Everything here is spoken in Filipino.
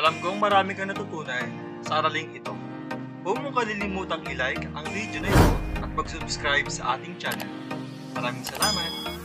Alam kong marami kang natutunan sa araling ito. Huwag mong kalilimutang i-like ang video na ito at mag-subscribe sa ating channel. Maraming salamat!